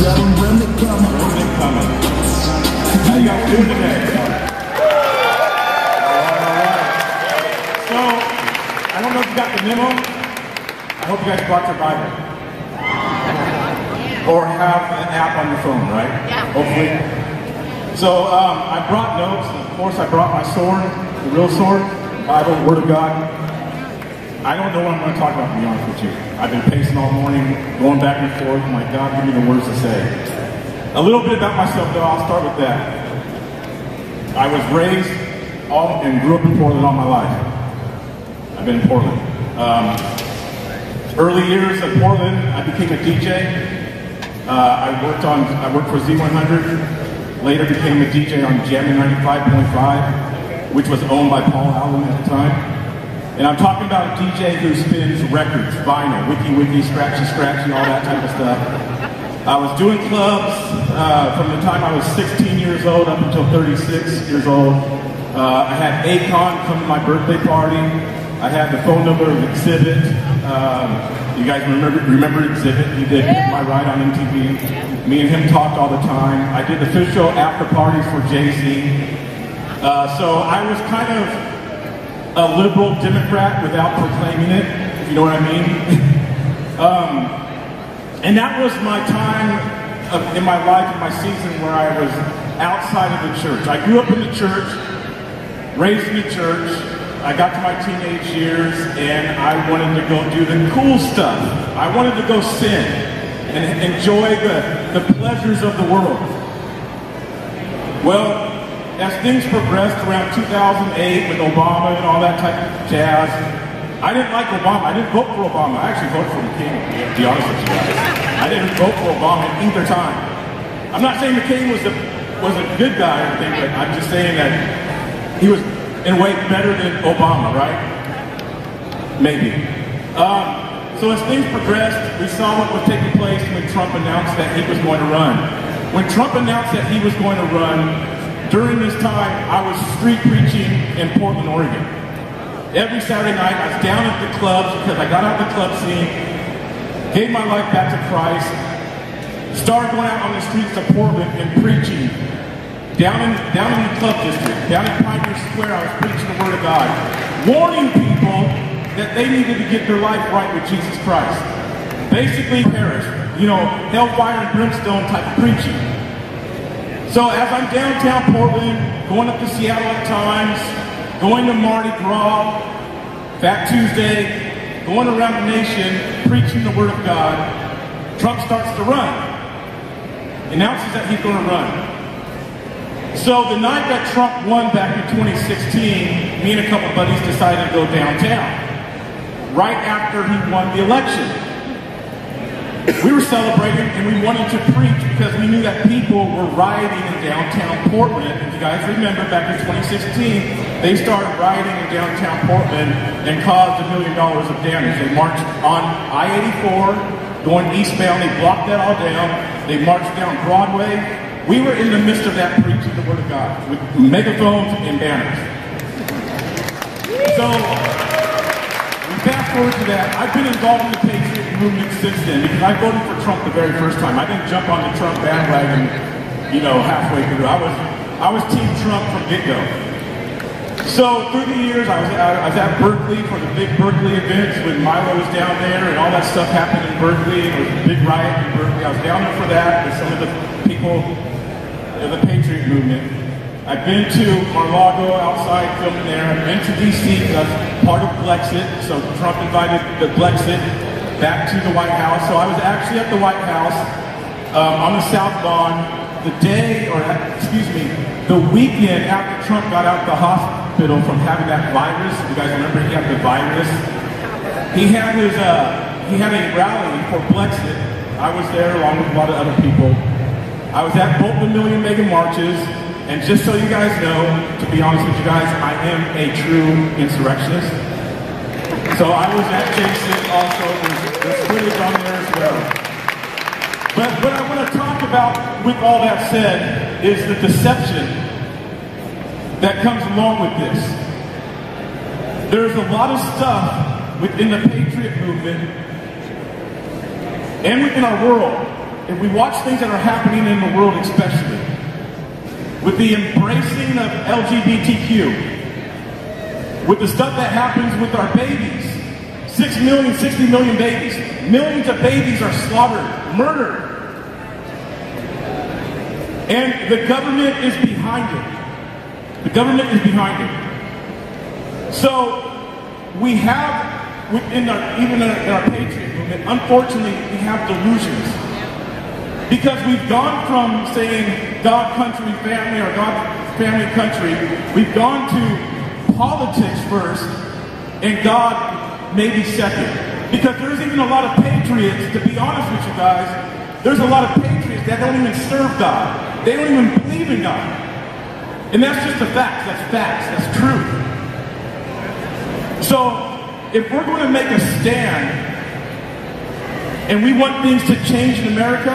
Yelling when coming. Coming. How guys doing today? Alright. So, I don't know if you got the memo. I hope you guys brought your Bible. Or have an app on your phone, right? Yeah. Hopefully. So, um, I brought notes. Of course, I brought my sword, the real sword, Bible, Word of God. I don't know what I'm going to talk about, to be honest with you. I've been pacing all morning, going back and forth. I'm like, God, give me the words to say. A little bit about myself, though. I'll start with that. I was raised all and grew up in Portland all my life. I've been in Portland. Um, early years in Portland, I became a DJ. Uh, I worked on, I worked for Z100. Later became a DJ on Jammin' 95.5, which was owned by Paul Allen at the time. And I'm talking about a DJ who spins records, vinyl, wiki wiki, scratchy scratchy, all that type of stuff. I was doing clubs uh, from the time I was 16 years old up until 36 years old. Uh, I had Akon come to my birthday party. I had the phone number of Xzibit. Um, you guys remember, remember Xzibit? He did my ride on MTV. Me and him talked all the time. I did official after parties for Jay-Z. Uh, so I was kind of a liberal Democrat without proclaiming it, if you know what I mean. um, and that was my time of, in my life, in my season where I was outside of the church. I grew up in the church, raised in the church. I got to my teenage years and I wanted to go do the cool stuff. I wanted to go sin and enjoy the, the pleasures of the world. Well, as things progressed around 2008 with Obama and all that type of jazz, I didn't like Obama. I didn't vote for Obama. I actually voted for McCain, to be honest with you guys. I didn't vote for Obama either time. I'm not saying McCain was a, was a good guy or anything, but I'm just saying that he was, in a way, better than Obama, right? Maybe. Um, so as things progressed, we saw what was taking place when Trump announced that he was going to run. When Trump announced that he was going to run, during this time, I was street preaching in Portland, Oregon. Every Saturday night, I was down at the clubs because I got out of the club scene, gave my life back to Christ, started going out on the streets of Portland and preaching. Down in, down in the club district, down in Pioneer Square, I was preaching the Word of God, warning people that they needed to get their life right with Jesus Christ. Basically, perish. You know, hellfire and brimstone type of preaching. So as I'm downtown Portland, going up to Seattle at times, going to Mardi Gras, Fat Tuesday, going around the nation, preaching the Word of God, Trump starts to run. Announces that he's going to run. So the night that Trump won back in 2016, me and a couple buddies decided to go downtown. Right after he won the election. We were celebrating and we wanted to preach because we knew that people were rioting in downtown Portland. If you guys remember back in 2016, they started rioting in downtown Portland and caused a million dollars of damage. They marched on I-84 going eastbound. They blocked that all down. They marched down Broadway. We were in the midst of that preaching the word of God with megaphones and banners. So, we fast forward to that. I've been involved in the Patriot movement since then because I voted for Trump the very first time. I didn't jump on the Trump bandwagon, you know, halfway through. I was, I was Team Trump from get-go. So through the years, I was, I was at Berkeley for the big Berkeley events when Milo was down there and all that stuff happened in Berkeley. It was a big riot in Berkeley. I was down there for that with some of the people of the Patriot movement. I've been to Mar-a-Lago outside filming there. I've been to DC because part of Blexit. So Trump invited the Blexit back to the White House. So I was actually at the White House um, on the South Lawn the day, or excuse me, the weekend after Trump got out of the hospital from having that virus. You guys remember he had the virus? He had his, uh, he had a rally for Blexit. I was there along with a lot of other people. I was at both the Million MAGA Marches. And just so you guys know, to be honest with you guys, I am a true insurrectionist. So I was at Jason also, there's footage on there as well. But what I want to talk about with all that said is the deception that comes along with this. There's a lot of stuff within the Patriot movement and within our world if we watch things that are happening in the world especially, with the embracing of LGBTQ, with the stuff that happens with our babies, 6 million, 60 million babies, millions of babies are slaughtered, murdered. And the government is behind it. The government is behind it. So we have, within our, even in our, in our patriot movement, unfortunately, we have delusions. Because we've gone from saying God, country, family, or God, family, country, we've gone to politics first, and God maybe second. Because there's even a lot of patriots, to be honest with you guys, there's a lot of patriots that don't even serve God. They don't even believe in God. And that's just a fact. That's facts. That's truth. So, if we're going to make a stand and we want things to change in America,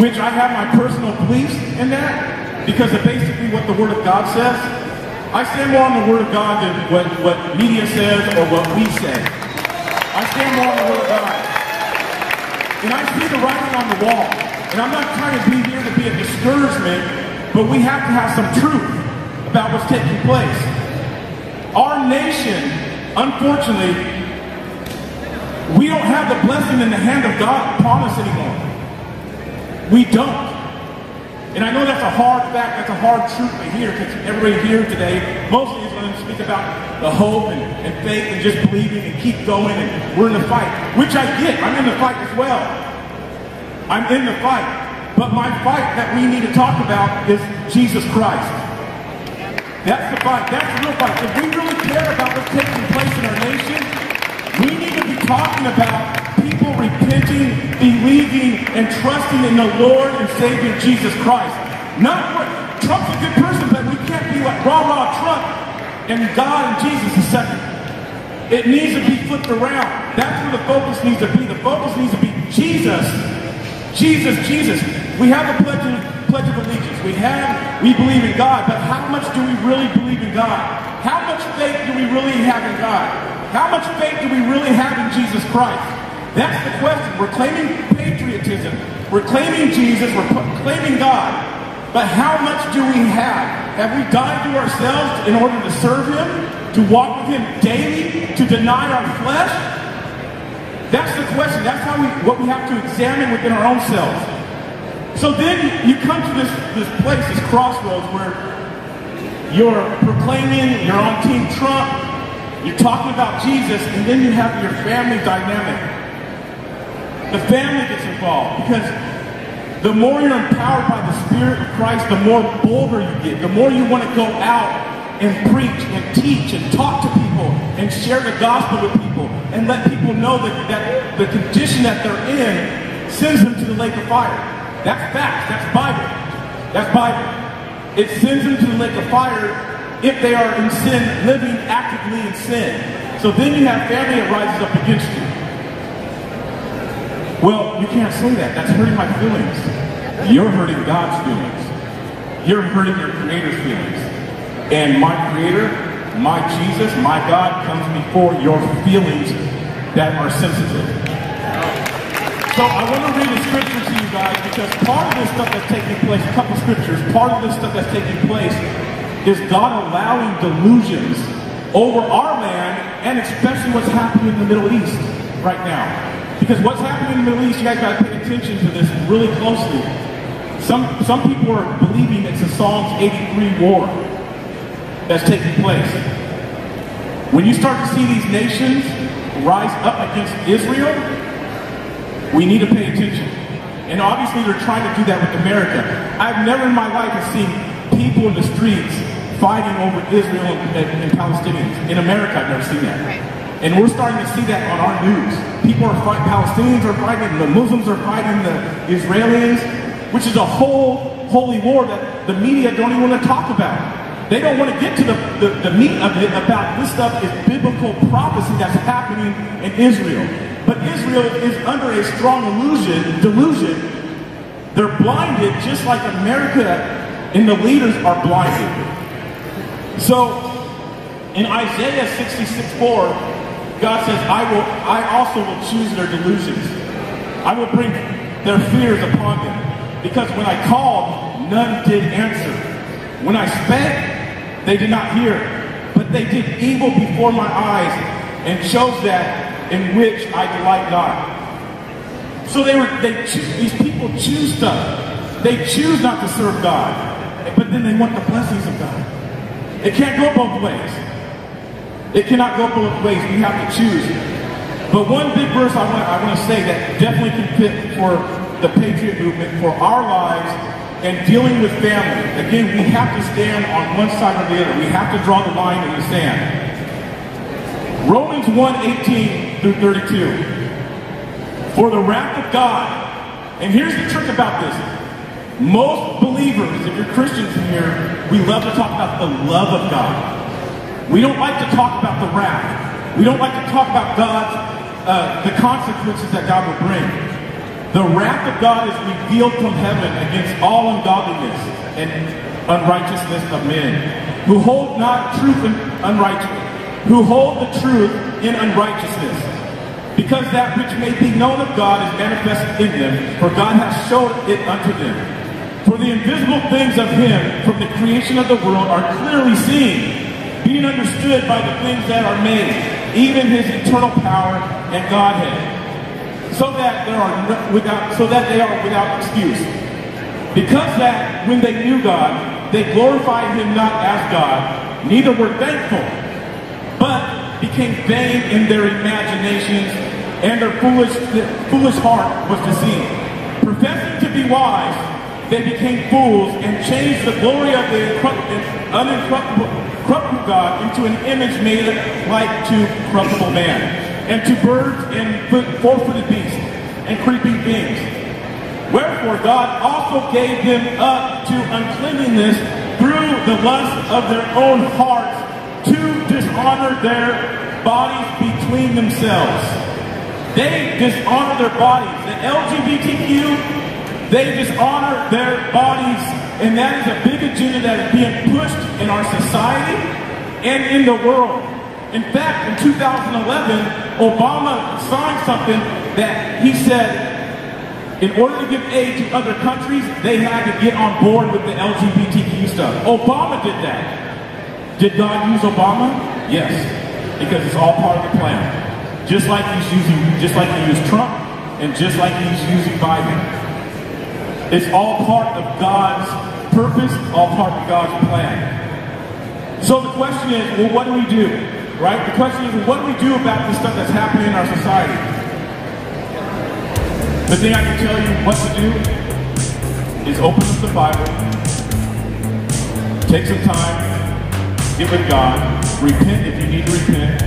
which I have my personal beliefs in that, because of basically what the Word of God says, I stand more on the Word of God than what, what media says or what we say. I stand more on the Word of God. And I see the writing on the wall. And I'm not trying to be here to be a discouragement, but we have to have some truth about what's taking place. Our nation, unfortunately, we don't have the blessing in the hand of God upon us anymore. We don't. And I know that's a hard fact, that's a hard truth to hear, because everybody here today mostly is going to speak about the hope and, and faith and just believing and keep going and we're in the fight, which I get. I'm in the fight as well. I'm in the fight. But my fight that we need to talk about is Jesus Christ. That's the fight. That's the real fight. If we really care about what's taking place in our nation, we need to be talking about people and trusting in the Lord and Savior Jesus Christ. Not what Trump's a good person, but we can't be like rah rah Trump and God and Jesus is second. It needs to be flipped around. That's where the focus needs to be. The focus needs to be Jesus Jesus, Jesus. We have a pledge of, pledge of allegiance. We have, we believe in God, but how much do we really believe in God? How much faith do we really have in God? How much faith do we really have in Jesus Christ? That's the question. We're claiming patriotism. We're claiming Jesus. We're claiming God. But how much do we have? Have we died to ourselves in order to serve Him? To walk with Him daily? To deny our flesh? That's the question. That's how we what we have to examine within our own selves. So then you come to this, this place, this crossroads where you're proclaiming you're on Team Trump, you're talking about Jesus, and then you have your family dynamic. The family gets involved because the more you're empowered by the Spirit of Christ, the more bolder you get, the more you want to go out and preach and teach and talk to people and share the gospel with people and let people know that, that the condition that they're in sends them to the lake of fire. That's fact. That's Bible. That's Bible. It sends them to the lake of fire if they are in sin, living actively in sin. So then you have family that rises up against you. Well, you can't say that. That's hurting my feelings. You're hurting God's feelings. You're hurting your Creator's feelings. And my Creator, my Jesus, my God comes before your feelings that are sensitive. So I want to read a scripture to you guys because part of this stuff that's taking place, a couple scriptures, part of this stuff that's taking place is God allowing delusions over our land and especially what's happening in the Middle East right now. Because what's happening in the Middle East, you guys got to pay attention to this really closely. Some, some people are believing it's a Psalms 83 war that's taking place. When you start to see these nations rise up against Israel, we need to pay attention. And obviously they're trying to do that with America. I've never in my life seen people in the streets fighting over Israel and, and Palestinians. In America, I've never seen that. And we're starting to see that on our news. People are fighting, Palestinians are fighting, the Muslims are fighting the Israelis, which is a whole holy war that the media don't even want to talk about. They don't want to get to the, the, the meat of it about this stuff is biblical prophecy that's happening in Israel. But Israel is under a strong illusion, delusion. They're blinded just like America and the leaders are blinded. So in Isaiah 66, 4, God says, I will I also will choose their delusions. I will bring their fears upon them. Because when I called, none did answer. When I spake, they did not hear. But they did evil before my eyes and chose that in which I delight not. So they were, they, these people choose stuff. They choose not to serve God, but then they want the blessings of God. It can't go both ways. It cannot go both ways. We have to choose. But one big verse I want, I want to say that definitely can fit for the Patriot movement, for our lives, and dealing with family. Again, we have to stand on one side or the other. We have to draw the line in the sand. Romans 1, 18 through 32. For the wrath of God, and here's the trick about this. Most believers, if you're Christians in here, we love to talk about the love of God. We don't like to talk about the wrath. We don't like to talk about God's, uh, the consequences that God will bring. The wrath of God is revealed from heaven against all ungodliness and unrighteousness of men, who hold not truth in unrighteousness, who hold the truth in unrighteousness because that which may be known of God is manifested in them, for God has showed it unto them. For the invisible things of him from the creation of the world are clearly seen, being understood by the things that are made, even his eternal power and Godhead, so that there are no, without so that they are without excuse. Because that when they knew God, they glorified him not as God, neither were thankful, but became vain in their imaginations and their foolish, foolish heart was deceived. Professing to be wise, they became fools and changed the glory of the uncorruptible God into an image made like to corruptible man, and to birds and four-footed beasts, and creeping things. Wherefore God also gave them up to uncleanness through the lust of their own hearts to dishonor their bodies between themselves. They dishonor their bodies. The LGBTQ, they dishonor their bodies. And that is a big agenda that is being pushed in our society and in the world. In fact, in 2011, Obama signed something that he said in order to give aid to other countries, they had to get on board with the LGBTQ stuff. Obama did that. Did God use Obama? Yes, because it's all part of the plan. Just like he's using, just like he used Trump, and just like he's using Biden. It's all part of God's purpose, all part of God's plan. So the question is, well, what do we do? Right? The question is, well, what do we do about this stuff that's happening in our society? The thing I can tell you what to do is open up the Bible, take some time, get with God, repent if you need to repent,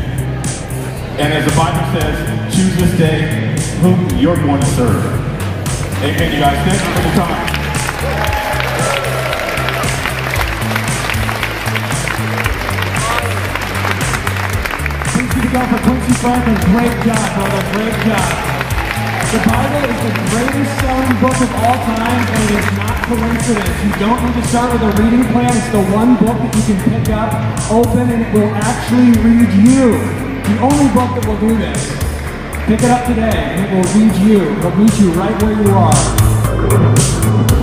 and as the Bible says, choose this day whom you're going to serve. Amen, you guys. Thank you for the time. Thank you to God for Quincy Franklin. Great job, brother. Great job. The Bible is the greatest selling book of all time, and it is not coincidence. You don't need to start with a reading plan. It's the one book that you can pick up, open, and it will actually read you. The only book that will do this. Pick it up today and it will read you. It will meet you right where you are.